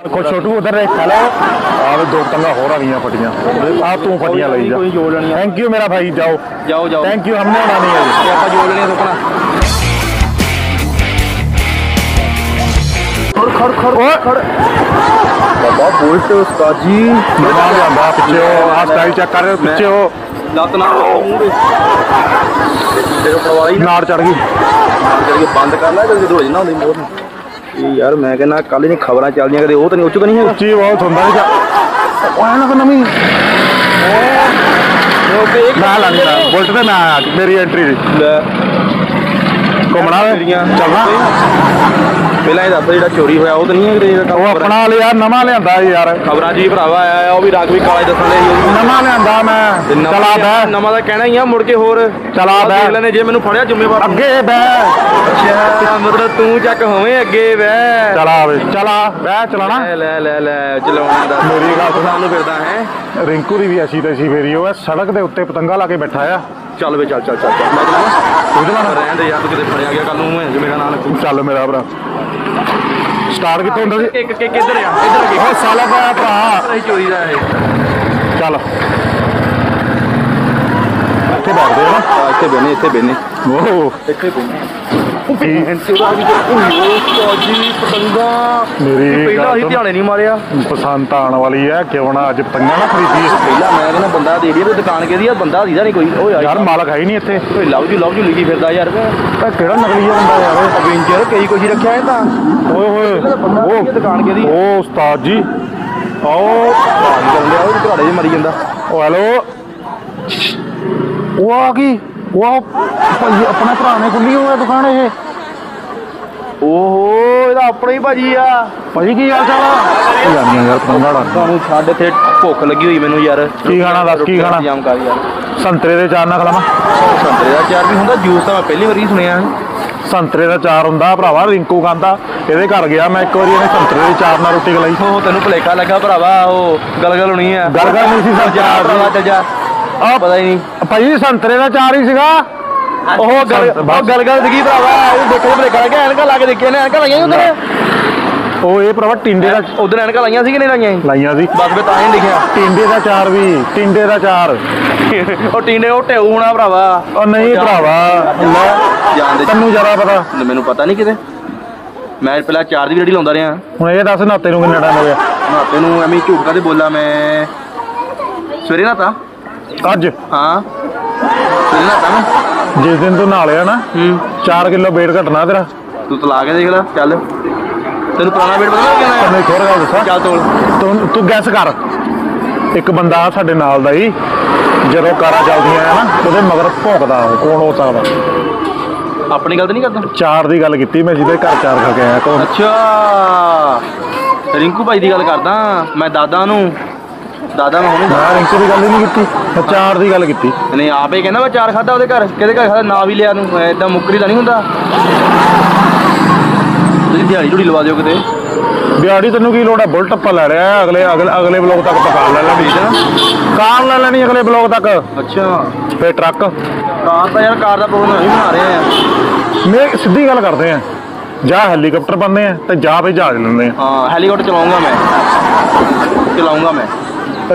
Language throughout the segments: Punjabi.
ਕੋ ਛੋਟੂ ਉਧਰ ਦੇਖ ਹੈਲੋ ਆਵੇ ਦੋ ਪਤੰਗਾ ਹੋਰ ਆ ਗਈਆਂ ਫਟੀਆਂ। ਆ ਤੂੰ ਫਟੀਆਂ ਲਈ ਜਾ। ਕੋਈ ਜੋੜ ਲੈਣੀ ਆ। ਥੈਂਕ ਯੂ ਮੇਰਾ ਭਾਈ ਜਾਓ। ਜਾਓ ਜਾਓ। ਥੈਂਕ ਯੂ ਹਮਨੇ ਉਡਾਣੀ ਹੈ। ਜੀ। ਤੇ ਆਪਾਂ ਜੋੜ ਲੈਣੀ ਆ ਸੁਪਨਾ ਖੜ ਖੜ ਖੜ ਓਏ ਖੜ ਬਾਬਾ ਬੋਲਟ ਉਸਤਾਦ। ਜੀ ਨਵਾਂ ਲਿਆਂਦਾ ਪਿੱਛੇ ਉਹ ਆ ਸਟਾਈਲ ਚੈੱਕ ਕਰ ਪਿੱਛੇ ਉਹ। ਲੱਤ ਨਾਲ ਮੂੰਹ ਦੇ। ਤੇਰੇ ਪਰਵਾਹੀ ਨਾ ਨਾੜ ਚੜ ਗਈ ਕਰਕੇ ਬੰਦ ਕਰ ਲੈ ਜਲਦੀ ਰੋਜ਼ ਨਾ ਹੁੰਦੀ ਮੋਰ ਨੂੰ। ਇਹ ਯਾਰ ਮੈਂ ਕਹਿੰਦਾ ਕੱਲ ਨਹੀਂ ਖਬਰਾਂ ਚੱਲਦੀਆਂ ਕਦੇ ਉਹ ਤਾਂ ਨਹੀਂ ਉੱਚ ਤਾਂ ਨਹੀਂ ਹੈ ਉੱਚੀ ਬਹੁਤ ਹੁੰਦਾ ਨਹੀਂ ਉਹ ਨਾ ਕੋਈ ਨਵੀਂ। ਨਾ ਲਾਣੀ ਨਾ ਬੁਲਟ ਤੇ ਨਾ ਮੇਰੀ ਐਂਟਰੀ ਦੀ। ਘੁੰਮਣਾ। ਚੱਲਣਾ। ਪਹਿਲਾਂ ਇਹ ਦੱਸ ਜਿਹੜਾ ਚੋਰੀ ਹੋਇਆ ਉਹ ਤਾਂ ਨਹੀਂ ਹੈ ਕਿਤੇ ਜਿਹੜਾ ਉਹ ਆਪਣਾ ਲਿਆ ਨਵਾਂ ਲਿਆਂਦਾ ਯਾਰ। ਖਬਰਾਂ ਜੀ ਭਰਾਵਾ ਆਇਆ ਉਹ ਵੀ ਰਾਗ ਵੀ ਕਾਲਾ ਦੱਸਣ ਦੇ ਮੈਂ ਚਲਾ ਬੈ ਨਵਾਂ ਦਾ ਕਹਿਣਾ ਹੀ ਆ ਮੁੜ ਕੇ ਹੋਰ। ਚਲਾ ਬੈ। ਦੇਖ ਲੈਣੇ ਜੇ ਮੈਨੂੰ ਫੜਿਆ ਜ਼ਿੰਮੇਵਾਰ ਅੱਗੇ ਬੈ ਅੱਛਾ ਮਤਲਬ ਤੂੰ ਚੱਕ ਹੋਵੇਂ ਅੱਗੇ ਵੈ ਚਲਾ ਵੇ ਚਲਾ। ਬੈ ਚਲਾਣਾ। ਲੈ ਲੈ ਲੈ ਚਲਾਉਣਾ ਦਾ। ਮੇਰੀ ਗੱਲ ਸੁਣ। ਸਾਨੂੰ ਫਿਰਦਾ ਹੈ। ਰਿੰਕੂ ਦੀ ਵੀ ਅਸੀਂ ਤੇ ਸੀ ਫੇਰੀ ਉਹ ਸੜਕ ਦੇ ਉੱਤੇ ਪਤੰਗਾ ਲਾ ਕੇ ਬੈਠਾ ਆ। ਚੱਲ ਵੇ ਚੱਲ ਚੱਲ ਚੱਲ। ਮੈਂ ਚਲਾਣਾ ਰਹਿਣ ਦੇ ਯਾਰ ਤੂੰ ਕਿਤੇ ਫੜਿਆ ਗਿਆ ਕੱਲ ਨੂੰ ਮੈਂ ਮੇਰਾ ਨਾਂ ਲੱਗੂ ਚੱਲ ਮੇਰਾ ਭਰਾ। ਸਟਾਰਟ ਕਿੱਥੋਂ ਹੁੰਦਾ ਸੀ? ਇੱਕ ਇੱਕ ਇੱਧਰ ਆ। ਇੱਧਰ ਉਹ ਸਾਲਾ ਭਰਾ। ਚੋਰੀ ਦਾ ਇਹ। ਚੱਲ ਇੱਥੇ ਬੈਠਦੇ ਆ ਨਾ ਆ ਇੱਥੇ ਬੈਨੇ ਇੱਥੇ ਬੈਨੇ ਓਹ। ਇੱਥੇ ਬੈਨੇ ਕੀ? ਇੰਟਰਵਾ ਵੀ ਉਹ ਜੀ ਪਤੰਗਾ ਮੇਰੀ ਪਹਿਲਾਂ ਅਸੀਂ। ਧਿਆਨੇ ਨਹੀਂ ਮਾਰਿਆ। ਪਸੰਦ ਆਉਣ ਵਾਲੀ ਹੈ ਕਿਉਂ ਨਾ ਅੱਜ ਪਤੰਗਾ ਨਾ ਖਰੀਦੀ ਪਹਿਲਾਂ ਮੈਂ ਕਹਿੰਦਾ ਬੰਦਾ ਦੇ ਦੀ ਦੁਕਾਨ ਕਿਹਦੀ ਆ? ਬੰਦਾ ਦੀਦਾ ਨਹੀਂ ਕੋਈ। ਓ ਯਾਰ ਮਾਲਕ ਹੈ ਹੀ ਨਹੀਂ ਇੱਥੇ। ਕੋਈ ਲਵ ਜੂ ਲਵ ਜੂ ਲਿਖੀ ਫਿਰਦਾ ਯਾਰ। ਇਹ ਕਿਹੜਾ ਨਕਲੀ ਆ ਬੰਦਾ ਯਾਰ? ਅਵੇਂਜਰ ਕਈ ਕੁਝ ਰੱਖਿਆ ਹੈ ਤਾਂ। ਓਏ ਹੋਏ ਉਹ ਦੁਕਾਨ ਕਿਹਦੀ ਉਹ ਉਸਤਾਦ ਜੀ। ਆਓ। ਕਰਨ ਲਿਆ ਉਹ ਘਰਾੜੇ 'ਚ ਮਰੀ ਜਾਂਦਾ। ਉਹ ਹੈਲੋ। ਉਹ ਆ ਗਈ। ਉਹ ਭਾਈ ਆਪਣੇ ਭਰਾ ਨੇ ਖੁੱਲੀ ਹੋਇਆ ਦੁਕਾਨ ਇਹ। ਓਹੋ ਇਹਦਾ ਆਪਣਾ ਹੀ ਭਾਜੀ ਆ। ਭਾਜੀ ਕੀ ਹਾਲ ਚਾਲ ਆ? ਜਾਨੀਆਂ ਯਾਰ ਪਤੰਗਾ ਡਾ ਤੁਹਾਨੂੰ ਛੱਡ ਇੱਥੇ ਭੁੱਖ ਲੱਗੀ ਹੋਈ ਮੈਨੂੰ ਯਾਰ। ਕੀ ਖਾਣਾ ਦੱਸ, ਕੀ ਖਾਣਾ? ਜਾਮ ਕਰ ਯਾਰ। ਸੰਤਰੇ ਦੇ ਚਾਰ ਨਾਲ ਖਲਾਵਾ ਸੰਤਰੇ ਦਾ ਚਾਰ ਵੀ ਹੁੰਦਾ ਜੂਸ ਤਾਂ ਮੈਂ ਪਹਿਲੀ ਵਾਰੀ ਸੁਣਿਆ। ਸੰਤਰੇ ਦਾ ਚਾਰ ਹੁੰਦਾ ਭਰਾਵਾ ਰਿੰਕੂ ਖਾਂਦਾ। ਇਹਦੇ ਘਰ ਗਿਆ ਮੈਂ ਇੱਕ ਵਾਰੀ ਇਹਨੇ ਸੰਤਰੇ ਦੇ ਚਾਰ ਨਾਲ ਰੋਟੀ ਖਲਾਈ। ਉਹ ਤੈਨੂੰ ਭਲੇਖਾ ਲੱਗਾ ਭਰਾਵਾ ਉਹ ਗੱਲ ਗੱਲ ਹੋਣੀ ਆ। ਗੱਲ ਗੱਲ ਨਹੀਂ ਸੀ ਸਰ ਜਾ ਭਰਾਵਾ ਜਾ। ਆ ਪਤਾ ਹੀ ਨਹੀਂ। ਭਾਈ ਸੰਤਰੇ ਦਾ ਚਾਰ ਹੀ ਸੀਗਾ। ਉਹ ਗੱਲ ਉਹ ਗੱਲ ਗੱਲ ਸੀਗੀ ਭਰਾਵਾ ਇਹ ਦੇਖੋ ਭਲੇਖਾ ਲੱਗਾ ਐਨਕਾਂ ਲਾ ਕੇ ਦੇਖਿਆ ਨੇ ਐਨਕਾਂ ਲਾਈਆਂ ਉਧਰ। ਉਹ ਇਹ ਭਰਾਵਾ ਟਿੰਡੇ ਦਾ ਉਧਰ ਐਨਕਾਂ ਲਾਈਆਂ ਸੀ ਕਿ ਨਹੀਂ ਲਾਈਆਂ? ਲਾਈਆਂ ਸੀ। ਬਸ ਮੈਂ ਤਾਂ ਹੀ ਨੀ ਲਿਖਿਆ ਟਿੰਡੇ ਦਾ ਚਾਰ ਵੀ ਟਿੰਡੇ ਦਾ ਚਾਰ। ਉਹ ਟੀਂਡੇ ਉਹ ਟੇਊ ਹੋਣਾ ਭਰਾਵਾ। ਉਹ ਨਹੀਂ ਭਰਾਵਾ ਲੈ ਤੈਨੂੰ ਜਰਾ ਪਤਾ। ਮੈਨੂੰ ਪਤਾ ਨਹੀਂ ਕਿਤੇ। ਮੈਂ ਪਹਿਲਾਂ ਚਾਰ ਦੀ ਰੇੜੀ ਲਾਉਂਦਾ ਰਿਹਾ। ਹੁਣ ਇਹ ਦੱਸ ਨਾਤੇ ਨੂੰ ਕਿੰਨਾ ਟਾਈਮ ਹੋ ਗਿਆ? ਨਾਤੇ ਨੂੰ ਐਵੇਂ ਝੂਠ ਕਾਦੇ ਬੋਲਾ ਮੈਂ। ਸਵੇਰੇ ਨਾਤਾ? ਅੱਜ? ਹਾਂ। ਨਾਤਾ ਮੈਂ ਜਿਸ ਦਿਨ ਤੂੰ ਨਾਲਿਆ ਨਾ ਹੂੰ। 4 ਕਿਲੋ weight ਘਟਣਾ ਤੇਰਾ। ਤੂੰ ਤਲਾ ਕੇ ਦੇਖ ਲੈ ਚੱਲ। ਤੈਨੂੰ ਪੁਰਾਣਾ ਵੇਟ ਪਤਾ ਕਿੰਨਾ ਤੈਨੂੰ ਹੈ ਇੱਕ ਹੋਰ ਗੱਲ ਦੱਸਾਂ। ਚੱਲ ਤੋਲ। ਤੂੰ ਤੂੰ ਗੈਸ ਕਰ। ਇੱਕ ਬੰਦਾ ਸਾਡੇ ਨਾਲ ਦਾ ਹੀ ਜਦੋਂ ਕਾਰਾਂ ਚੱਲਦੀਆਂ ਆ ਨਾ ਉਹਦੇ ਮਗਰ ਭੌਂਕਦਾ ਉਹ ਕੌਣ ਹੋ ਸਕਦਾ? ਆਪਣੀ ਗੱਲ ਤਾਂ ਨਹੀਂ ਕਰਦਾ? ਚਾਰ ਦੀ ਗੱਲ ਕੀਤੀ ਮੈਂ ਜਿਹਦੇ ਘਰ ਚਾਰ ਖਾ ਕੇ ਆਇਆ ਕੌਣ? ਅੱਛਾ। ਰਿੰਕੂ ਭਾਈ ਦੀ ਗੱਲ ਕਰਦਾ ਮੈਂ ਦਾਦਾ ਨੂੰ। ਦਾਦਾ ਮੈਂ ਹੁਣੇ ਮੈਂ ਰਿੰਕੂ ਦੀ ਗੱਲ ਹੀ ਨਹੀਂ ਕੀਤੀ ਮੈਂ ਚਾਰ ਦੀ ਗੱਲ ਕੀਤੀ। ਨਹੀਂ ਆਪੇ ਕਹਿੰਦਾ ਮੈਂ ਚਾਰ ਖਾਦਾ ਉਹਦੇ ਘਰ ਕਿਹਦੇ ਘਰ ਖਾਦਾ ਨਾ ਵੀ ਲਿਆ ਨੂੰ ਐਦਾਂ ਮੁੱਕਰੀ ਤਾਂ ਨਹੀਂ ਹੁੰਦਾ। ਤੁਸੀਂ ਦਿਹਾੜੀ ਝੂੜੀ ਲਵਾ ਦਿਓ ਕਿਤੇ। ਦਿਹਾੜੀ ਤੈਨੂੰ ਕੀ ਲੋੜ ਹੈ ਬੁਲਟ ਆਪਾਂ ਲੈ ਰਿਹਾ ਅਗਲੇ ਅਗਲੇ ਅਗਲੇ ਬਲੌਗ ਤੱਕ ਪਕਾ ਲੈ ਲੈਣੀ ਕਾਰ ਲੈ ਲੈਣੀ ਅਗਲੇ ਬਲੌਗ ਤੱਕ। ਅੱਛਾ। ਫੇਰ ਟਰੱਕ। ਕਾਰ ਤਾਂ ਯਾਰ ਕਾਰ ਦਾ ਪ੍ਰੋਗਰਾਮ ਨਹੀਂ ਬਣਾ ਰਹੇ ਆ ਮੈਂ ਸਿੱਧੀ ਗੱਲ ਕਰਦੇ ਆ ਜਾਂ ਹੈਲੀਕਾਪਟਰ ਬੰਦੇ ਆ ਤੇ ਜਾਂ ਫੇ ਜਹਾਜ਼ ਲੈਂਦੇ ਆ ਹਾਂ ਹੈਲੀਕਾਪਟਰ ਚਲਾਉਂਗਾ ਮੈਂ। ਚਲਾਉਂਗਾ ਮੈਂ।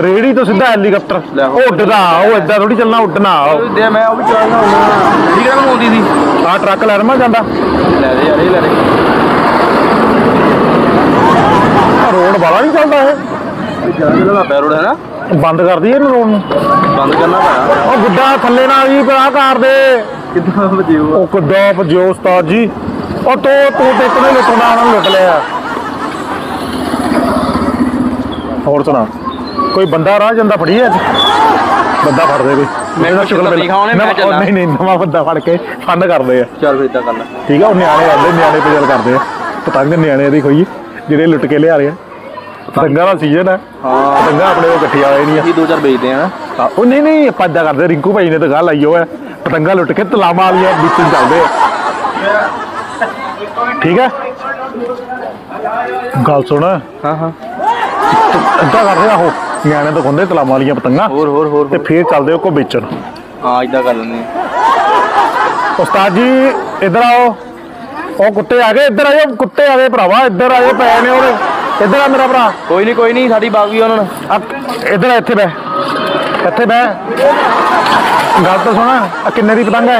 ਰੇੜੀ ਤੋਂ ਸਿੱਧਾ ਹੈਲੀਕਾਪਟਰ। ਉਹ ਉੱਡਦਾ ਉਹ ਏਦਾਂ ਥੋੜੀ ਚੱਲਣਾ ਉੱਡਣਾ। ਉਹ ਦੇ ਮੈਂ ਉਹ ਵੀ ਚਲਾਉਂਗਾ ਹੁਣ ਠੀਕ ਹੈ ਆਉਂਦੀ ਸੀ। ਆ ਟਰੱਕ ਲੈ ਰਮਾ ਜਾਂਦਾ। ਲੈ ਦੇ ਯਾਰ ਇਹ ਲੈ ਦੇ। ਆਹ ਰੋਡ ਵਾਲਾ ਨਹੀਂ ਚੱਲਦਾ ਇਹ। ਹੈ ਨਾ ਬੰਦ ਕਰ ਦਈਏ ਇਹਨੂੰ ਰੋਡ ਨੂੰ। ਬੰਦ ਕਰਨਾ ਪੈਣਾ। ਉਹ ਗੁੱਡਾ ਥੱਲੇ ਨਾਲ ਜੀ ਪਿਆ ਕਾਰ ਦੇ। ਕਿੱਦਾਂ ਵਜੀਓ ਉਹ ਕਿੱਡਾ ਭਜੋ ਉਸਤਾਦ ਜੀ। ਉਹ ਤੂੰ ਤੂੰ ਤੇ ਇਤਨੇ ਲੁੱਟਣਾ ਉਹਨਾਂ ਨੂੰ ਲੁੱਟ ਲਿਆ। ਹੋਰ ਸੁਣਾ। ਕੋਈ ਬੰਦਾ ਰਾਹ ਜਾਂਦਾ ਫੜੀ ਅੱਜ? ਬੰਦਾ ਫੜਦੇ ਕੋਈ। ਮੈਂ ਕੁਛ ਸ਼ੁਕਰ ਤਕਲੀਫ ਆਉਣੇ, ਮੈਂ ਨਵਾਂ- ਉਹ ਚੱਲਾਂ। ਨਹੀਂ ਨਹੀਂ ਨਵਾਂ ਬੰਦਾ ਫੜ ਕੇ ਫੰਡ ਕਰਦੇ ਆ। ਚੱਲ ਫਿਰ ਇਦਾਂ ਕਰ ਲੈ ਠੀਕ ਆ ਉਹ ਨਿਆਣੇ ਆਉਂਦੇ ਨਿਆਣੇ ਤੇ ਗੱਲ ਕਰਦੇ ਆ। ਪਤੰਗ ਨਿਆਣੇ ਦੀ ਖੋਈ ਜਿਹੜੇ ਲੁੱਟ ਕੇ ਲਿਆ ਰਹੇ ਆ। ਪਤੰਗਾਂ। ਦਾ ਸੀਜ਼ਨ ਹੈ ਹਾਂ। ਪਤੰਗਾਂ ਆਪਣੇ ਕੋਲ ਇਕੱਠੀਆਂ ਆਏ ਨਹੀਂ ਅਸੀਂ ਦੋ ਚਾਰ ਵੇਚਦੇ ਆ ਆ ਉਹ ਨਹੀਂ ਨਹੀਂ ਆਪਾਂ ਏਦਾਂ ਕਰਦੇ ਰਿੰਕੂ ਭਾਈ ਨੇ ਤਾਂ ਗੱਲ ਆਈ ਹੋਇਆ। ਪਤੰਗਾਂ ਲੁੱਟ ਕੇ ਤਲਾਮਾਂ ਵਾਲੀਆਂ ਵਿੱਚ ਚੱਲਦੇ ਆ। ਠੀਕ ਹੈ ਗੱਲ ਸੁਣ। ਹਾਂ ਹਾਂ। ਏਦਾਂ ਕਰਦੇ ਆ ਉਹ। ਨਿਆਣੇ ਤਾਂ ਖੁੰਦੇ ਤਲਾਮਾਂ ਵਾਲੀਆਂ ਪਤੰਗਾਂ ਹੋਰ ਹੋਰ ਹੋਰ ਤੇ ਫੇਰ ਚੱਲਦੇ ਉਹ ਕੋ ਵੇਚਣ। ਹਾਂ ਇਦਾਂ ਕਰ ਲੈਂਦੇ ਉਸਤਾਦ ਜੀ ਇੱਧਰ ਆਓ। ਉਹ ਕੁੱਤੇ ਆ ਗਏ ਇੱਧਰ ਆਇਓ। ਕੁੱਤੇ ਆ ਗਏ ਭਰਾਵਾ ਇੱਧਰ ਆਇਓ ਪਏ ਨੇ ਉਹਦੇ। ਇੱਧਰ ਆ ਮੇਰਾ ਭਰਾ। ਕੋਈ ਨਹੀਂ ਕੋਈ ਨਹੀਂ ਸਾਡੀ ਬਾਗੀ ਉਹਨਾਂ ਨੂੰ ਆ ਇੱਧਰ ਆ, ਇੱਥੇ ਬਹਿ। ਇੱਥੇ ਬਹਿ। ਗੱਲ ਤਾਂ ਸੁਣ ਆ ਕਿੰਨੇ ਦੀ ਪਤੰਗ ਹੈ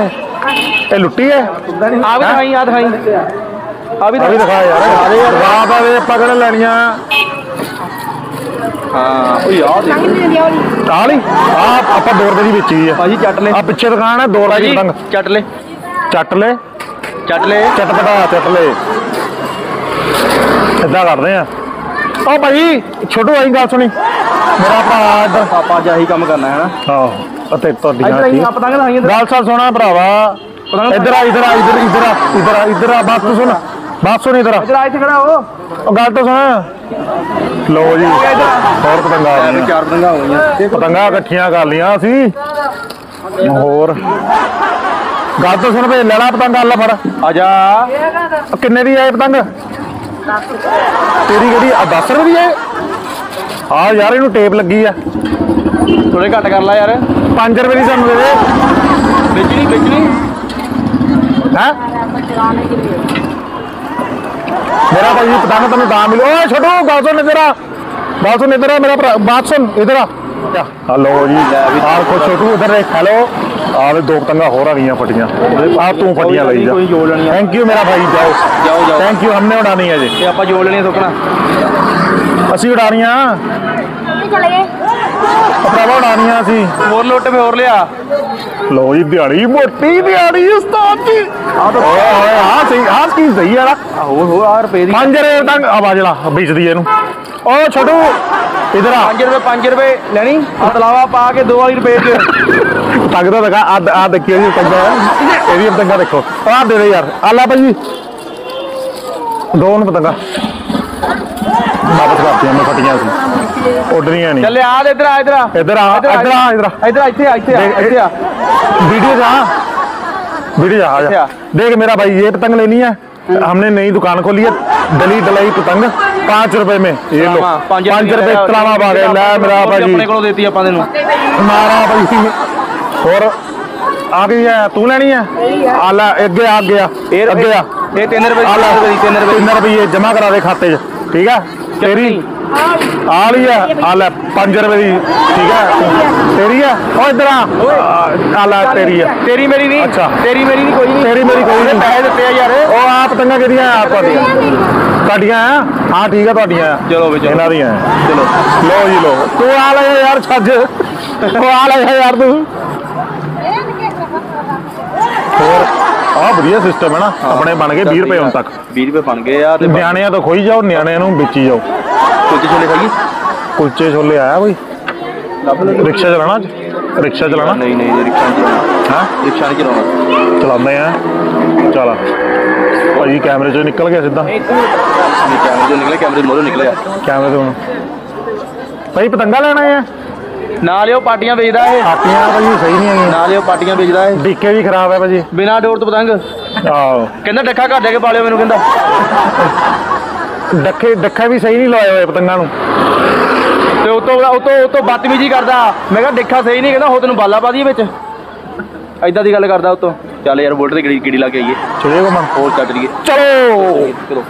ਇਹ? ਲੁੱਟੀ ਹੈ ਆ ਵੀ ਦਿਖਾਈ ਆ ਦਿਖਾਈ। ਆ ਵੀ ਆ ਵੀ ਦਿਖਾ ਯਾਰ। ਰਾਤ ਆ। ਵੇ ਪਕੜ ਲੈਣੀਆਂ। ਹਾਂ ਉਹ ਯਾਰ ਦੇਖੋ। ਕਾਲੀ ਆ ਆਪਾਂ 2 ਰੁਪਏ ਦੀ ਵੇਚੀ ਆ। ਭਾਜੀ ਚੱਟ ਲੈ। ਆ ਪਿੱਛੇ ਦੁਕਾਨ ਹੈ 2 ਰੁਪਏ ਦੀ ਪਤੰਗ ਚੱਟ ਲੈ। ਚੱਟ ਲੈ। ਚੱਟ ਲੈ। ਚਟਪਟਾ ਚੱਟ ਲੈ। ਏਦਾਂ ਕਰਦੇ ਆ। ਓ ਭਾਈ ਛੋਟੂ ਆਈ ਗੱਲ ਸੁਣੀ। ਮੇਰਾ ਭਰਾ ਇੱਧਰ। ਆਪਾਂ ਅੱਜ ਆਹੀ ਕੰਮ ਕਰਨਾ ਹੈ ਨਾ? ਆਹ ਅਤੇ ਤੁਹਾਡੀਆਂ ਇੱਧਰ ਆਈ ਠੀਕ। ਆ ਪਤੰਗ ਦਿਖਾਈਏ ਗੱਲ ਸਾਲ ਸੁਣਾ ਭਰਾਵਾ। ਇੱਧਰ ਆ ਇੱਧਰ ਆ ਇੱਧਰ ਇੱਧਰ ਆ ਇੱਧਰ ਆ। ਇੱਧਰ ਆ ਬਾਤ ਸੁਣ। ਬਾਤ ਸੁਣ ਇੱਧਰ ਆ ਇੱਧਰ ਆ ਇੱਥੇ ਖੜਾ ਹੋ। ਉਹ ਗੱਲ ਤਾਂ ਸੁਣ। ਲੋ ਜੀ ਹੋਰ ਪਤੰਗਾ ਆ ਗਈਆਂ। ਚਾਰ ਪਤੰਗਾਂ ਹੋ ਗਈਆਂ। ਪਤੰਗਾਂ ਇਕੱਠੀਆਂ ਕਰ ਲੀਆਂ ਅਸੀਂ। ਹੋਰ। ਗੱਲ ਤਾਂ ਸੁਣ ਵੇ ਲੈ ਲਾ ਪਤੰਗ ਅੱਲਾ ਫੜ। ਆ ਜਾ। ਕਿੰਨੇ ਦੀ ਆਏ ਪਤੰਗ? ਤੇਰੀ ਕਿਹੜੀ ਆ? 10 ਰੁਪਏ ਦੀ ਆਏ ਆ ਯਾਰ ਇਹਨੂੰ ਟੇਪ ਲੱਗੀ ਆ। ਥੋੜੇ ਘੱਟ ਕਰ ਲੈ ਯਾਰ। 5 ਰੁਪਏ ਦੀ ਸਾਨੂੰ ਦੇ ਦੇ। ਵੇਚਣੀ ਵੇਚਣੀ। ਹੈ? ਮੇਰਾ ਭਾਈ ਪਤੰਗ ਤੈਨੂੰ ਤਾਂ ਮਿਲੋ ਓਏ ਛੋਟੂ ਗੱਲ ਸੁਣ ਇਧਰ ਆ ਗੱਲ ਸੁਣ ਇਧਰ ਆ ਮੇਰਾ ਭਰਾ ਬਾਤ ਸੁਣ ਇਧਰ ਆ ਹਲੋ ਜੀ ਆਰ ਕੋ ਛੋਟੂ ਇਧਰ ਦੇਖ ਹੈਲੋ ਆ ਵੇ ਦੋ ਪਤੰਗਾ ਹੋਰ ਆ ਗਈਆਂ ਫਟੀਆਂ ਆ ਤੂੰ ਫਟੀਆਂ ਲਈ ਜਾ ਕੋਈ ਜੋੜ ਲੈਣੀ ਆ ਥੈਂਕ ਯੂ ਮੇਰਾ ਭਾਈ ਜਾਓ ਜਾਓ ਜਾਓ ਥੈਂਕ ਯੂ ਹਮਨੇ ਉਡਾਣੀ ਹੈ ਜੀ ਤੇ ਆਪਾਂ ਜੋੜ ਲੈਣੀ ਸੁੱਕਣਾ ਅਸੀਂ ਉਡਾਣੀਆਂ ਚਲੇ ਗਏ ਭਰਾਵਾ ਉਡਾਣੀਆਂ ਅਸੀਂ ਹੋਰ ਲੁੱਟ ਫੇ ਹੋਰ ਲਿਆ। ਲੋ ਜੀ ਦਿਹਾੜੀ ਮੋਟੀ ਦਿਹਾੜੀ ਉਸਤਾਦ ਜੀ ਆ ਤਾਂ ਓਏ ਓਏ ਆ ਸਹੀ ਆ ਕੀ ਸਹੀ ਆ ਨਾ ਆ ਹੋਰ ਹੋਰ ਆ ਰੁਪਏ ਦੀ। ਪੰਜ ਰੁਪਏ ਤੱਕ ਆਵਾਜ਼ ਲਾ ਵੇਚਦੀ ਇਹਨੂੰ। ਓ ਛੋਟੂ ਇਧਰ ਆ। 5 ਰੁਪਏ 5 ਰੁਪਏ। ਲੈਣੀ? ਤਲਾਵਾ ਪਾ ਕੇ 2 ਵਾਲੀ ਰੁਪਏ ਚ। ਤੱਕ ਦਾ ਦਿਖਾ ਆ ਆ ਦੇਖਿਓ ਜੀ ਤੰਗਾ ਇਹਦੀ ਪਤੰਗਾ ਦੇਖੋ। ਆ ਦੇ ਦੇ ਯਾਰ ਆ ਲੈ ਭਾਜੀ ਦੋ ਨੂੰ ਪਤੰਗਾ। वापस करती हमने फटियाँ उसमें उड़नियाँ नहीं चले आ इधर आ इधर आ इधर आ इधर आ इधर इधर इतने इतने इतने वीडियो जा वीडियो जा आजा देख मेरा भाई ये पतंग लेनी है हमने नई दुकान खोली है दली दलाई पतंग पाँच रुपए में ये लो पाँच रुपए तलावा पा गए लै मेरा भाई मारा भाई और ਆ ਗਈ ਹੈ ਤੂੰ ਲੈਣੀ ਹੈ ਆਲਾ ਅੱਗੇ ਆ ਗਿਆ ਅੱਗੇ ਆ। ਇਹ 3 ਰੁਪਏ 3 ਰੁਪਏ 3 ਰੁਪਏ। ਜਮਾ ਕਰਾ ਦੇ ਖਾਤੇ 'ਚ। ਠੀਕ ਹੈ ਤੇਰੀ ਆ ਲਈ ਆ। ਆ ਲੈ 5 ਰੁਪਏ ਦੀ ਠੀਕ ਹੈ। ਤੇਰੀ ਆ? ਓ ਇਧਰ ਆ। ਆ ਲੈ ਤੇਰੀ ਆ। ਤੇਰੀ ਮੇਰੀ ਨਹੀਂ ਅੱਛਾ। ਤੇਰੀ ਮੇਰੀ ਨਹੀਂ ਕੋਈ ਨਹੀਂ। ਤੇਰੀ ਮੇਰੀ ਕੋਈ ਨਹੀਂ। ਪੈਸੇ ਦਿੱਤੇ ਆ ਯਾਰ। ਉਹ ਆਪ ਤੰਗਾ ਕਿਹਦੀਆਂ ਆਪ ਤੁਹਾਡੀਆਂ? ਤੁਹਾਡੀਆਂ ਆ? ਹਾਂ ਠੀਕ ਆ ਤੁਹਾਡੀਆਂ ਚਲੋ ਬਈ ਇਹਨਾਂ ਦੀਆਂ ਚਲੋ। ਲਓ ਜੀ ਲਓ। ਤੂੰ ਆ ਲੈ ਯਾਰ ਛੱਜ। ਤੂੰ ਆ ਲੈ ਯਾਰ ਤੂੰ। ਆ ਵਧੀਆ ਸਿਸਟਮ ਹੈ ਨਾ ਆਪਣੇ ਬਣ ਗਏ 20 ਰੁਪਏ ਹੁਣ ਤੱਕ। 20 ਰੁਪਏ ਬਣ ਗਏ ਆ ਤੇ ਨਿਆਣਿਆਂ ਤੋਂ ਖੋਈ ਜਾਓ ਨਿਆਣਿਆਂ ਨੂੰ ਵੇਚੀ ਜਾਓ। ਕੁਲਚੇ ਛੋਲੇ ਖਾਈ ਕੁਲਚੇ ਛੋਲੇ ਆਇਆ ਕੋਈ ਰਿਕਸ਼ਾ ਚਲਾਣਾ ਅੱਜ? ਰਿਕਸ਼ਾ ਚਲਾਣਾ ਨਹੀਂ ਨਹੀਂ ਰਿਕਸ਼ਾ ਨਹੀਂ ਹਾਂ? ਰਿਕਸ਼ਾ ਨਹੀਂ ਚਲਾਉਣਾ। ਚਲਾਉਂਦੇ ਆ। ਚਲ ਭਾਈ ਕੈਮਰੇ ਚੋਂ ਨਿਕਲ ਗਿਆ ਸਿੱਧਾ। ਨਹੀਂ ਕੈਮਰੇ ਤੋਂ ਨਿਕਲੇ ਕੈਮਰੇ ਮੋਰੋਂ ਨਿਕਲਿਆ। ਕੈਮਰੇ ਤੋਂ ਭਾਈ ਪਤੰਗਾ ਲੈਣਾ ਆ? ਨਾ ਲਿਓ ਪਾਟੀਆਂ ਵੇਚਦਾ ਇਹ। ਆਟੀਆਂ ਭਾਜੀ ਸਹੀ ਨਹੀਂ ਹੈਗੀਆਂ। ਨਾ ਲਿਓ ਪਾਟੀਆਂ ਵੇਚਦਾ ਇਹ। ਡੀਕੇ ਵੀ ਖਰਾਬ ਹੈ ਭਾਜੀ। ਬਿਨਾ ਡੋਰ ਤੋਂ ਪਤੰਗ। ਆਹੋ। ਕਹਿੰਦਾ ਡੱਖਾ ਜਾ ਕੇ ਪਾਲਿਓ ਮੈਨੂੰ ਕਹਿੰਦਾ। ਡੱਖੇ ਡੱਖਾ ਵੀ ਸਹੀ ਨਹੀਂ ਲਾਏ ਹੋਏ ਪਤੰਗਾਂ ਨੂੰ। ਤੇ ਉਤੋਂ ਉਤੋਂ ਉਤੋਂ ਬਦਤਮੀਜੀ ਕਰਦਾ। ਮੈਂ ਕਿਹਾ ਦੇਖਾ ਸਹੀ ਨਹੀਂ ਕਹਿੰਦਾ ਹੋ ਤੈਨੂੰ ਬਾਲਾ ਪਾ ਦਈਏ ਵਿੱਚ। ਐਦਾਂ ਦੀ ਗੱਲ ਕਰਦਾ ਉਤੋਂ ਚੱਲ ਯਾਰ ਬੁਲਟ ਤੇ ਕਿਹੜੀ ਕਿਹੜੀ ਲਾ ਕੇ ਆਈਏ। ਚਲੇ ਮਨ ਹੋਰ ਚਲੋ। ਚਲੋ।